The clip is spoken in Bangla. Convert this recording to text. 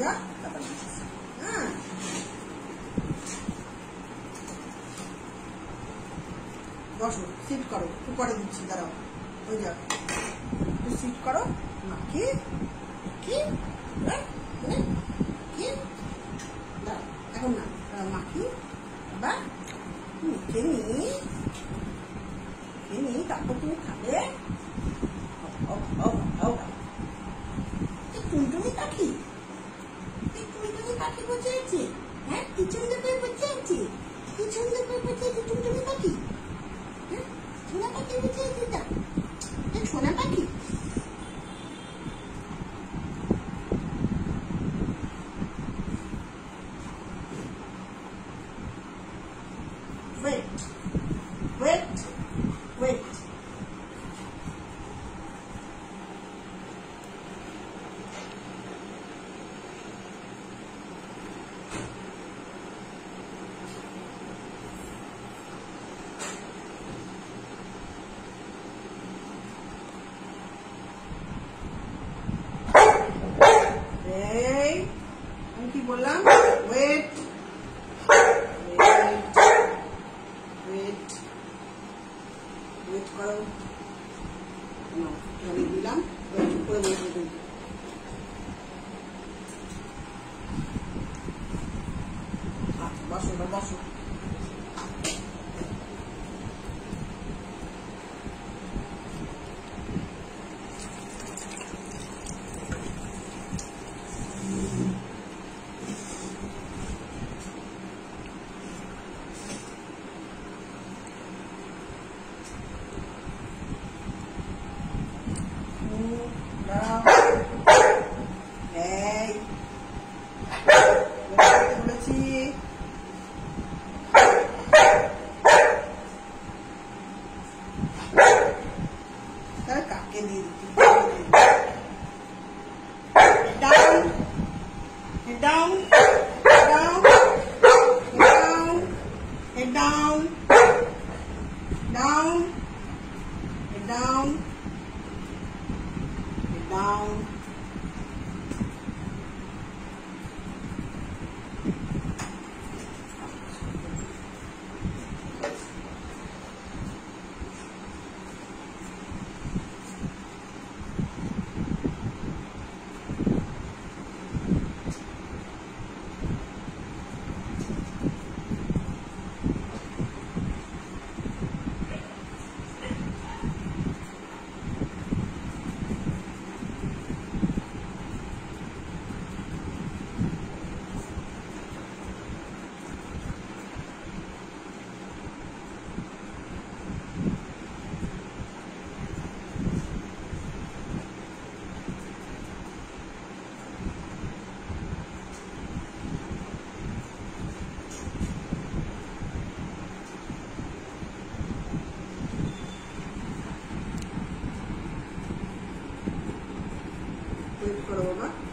যা তারপর হ্যাঁ বসো সিট করো একটু পরে দিচ্ছি দাঁড়াও। ওই যা সিট করো না কি কি কি এখন না মাখি বা মুখে নিই খেয়ে নিই তারপর তুমি খাবে। টুনটুনি পাখি? সুন্দর করে বসে আছে টুনটুনি পাখি হ্যাঁ সোনা পাখি বসে আছে এটা এটা সোনা পাখি Wait, wait, আমি কি বললাম ওয়েট ওয়েট ওয়েট ওয়েট করো না আমি দিলাম ওয়েট করে বসে দিন আচ্ছা বসো এবার বসো Down. Down. Down. Head down. Down. Head down. Head down. Use करो होगा।